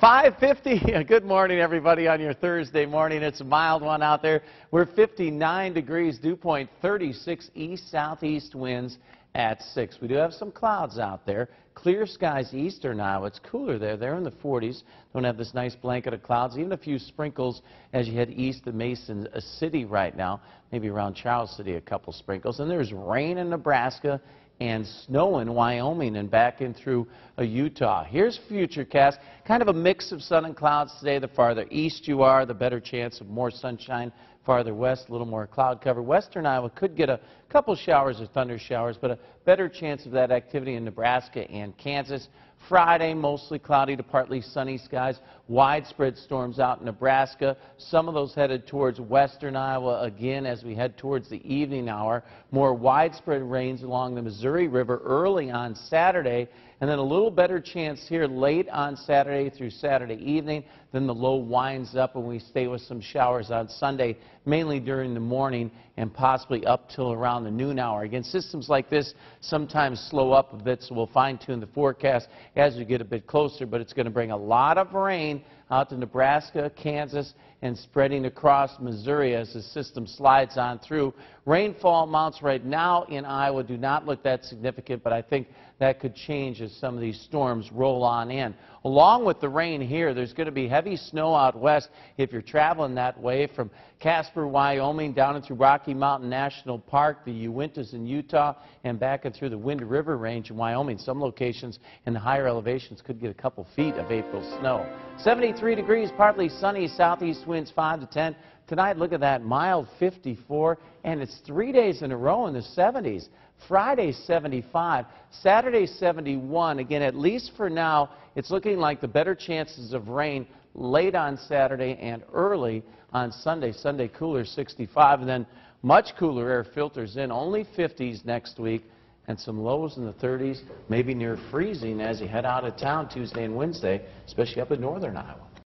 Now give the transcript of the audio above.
550. Good morning, everybody, on your Thursday morning. It's a mild one out there. We're 59 degrees, dew point 36 east southeast winds at 6. We do have some clouds out there. Clear skies eastern now. It's cooler there. They're in the 40s. Don't have this nice blanket of clouds. Even a few sprinkles as you head east of Mason City right now. Maybe around Charles City, a couple sprinkles. And there's rain in Nebraska and snow in Wyoming and back in through uh, Utah. Here's Futurecast. Kind of a mix of sun and clouds today. The farther east you are, the better chance of more sunshine. Farther west, a little more cloud cover. Western Iowa could get a couple showers or thunder showers, but a better chance of that activity in Nebraska and Kansas. Friday, mostly cloudy to partly sunny skies. Widespread storms out in Nebraska. Some of those headed towards western Iowa again as we head towards the evening hour. More widespread rains along the Missouri River early on Saturday. And then a little better chance here late on Saturday through Saturday evening. Then the low winds up and we stay with some showers on Sunday, mainly during the morning and possibly up till around the noon hour. Again, systems like this sometimes slow up a bit, so we'll fine tune the forecast as we get a bit closer, but it's going to bring a lot of rain out to Nebraska, Kansas, and spreading across Missouri as the system slides on through. Rainfall amounts right now in Iowa do not look that significant, but I think that could change as some of these storms roll on in. Along with the rain here, there's going to be heavy snow out west if you're traveling that way from Casper, Wyoming, down into Rocky Mountain National Park, the Uintas in Utah, and back and through the Wind River Range in Wyoming. Some locations in the higher elevations could get a couple feet of April snow. 73 degrees, partly sunny, southeast winds 5 to 10. Tonight, look at that, mild 54, and it's three days in a row in the 70s. Friday, 75. Saturday, 71. Again, at least for now, it's looking like the better chances of rain late on Saturday and early on Sunday. Sunday, cooler, 65. And then much cooler air filters in, only 50s next week and some lows in the 30s, maybe near freezing as you head out of town Tuesday and Wednesday, especially up in northern Iowa.